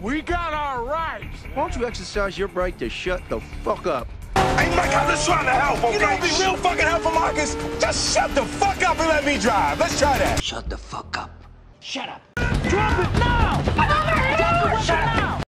We got our rights. Why don't you exercise your right to shut the fuck up? Hey, Mike, I'm just trying to help, okay? You know, be real fucking helpful, Marcus. Just shut the fuck up and let me drive. Let's try that. Shut the fuck up. Shut up. Drop it now!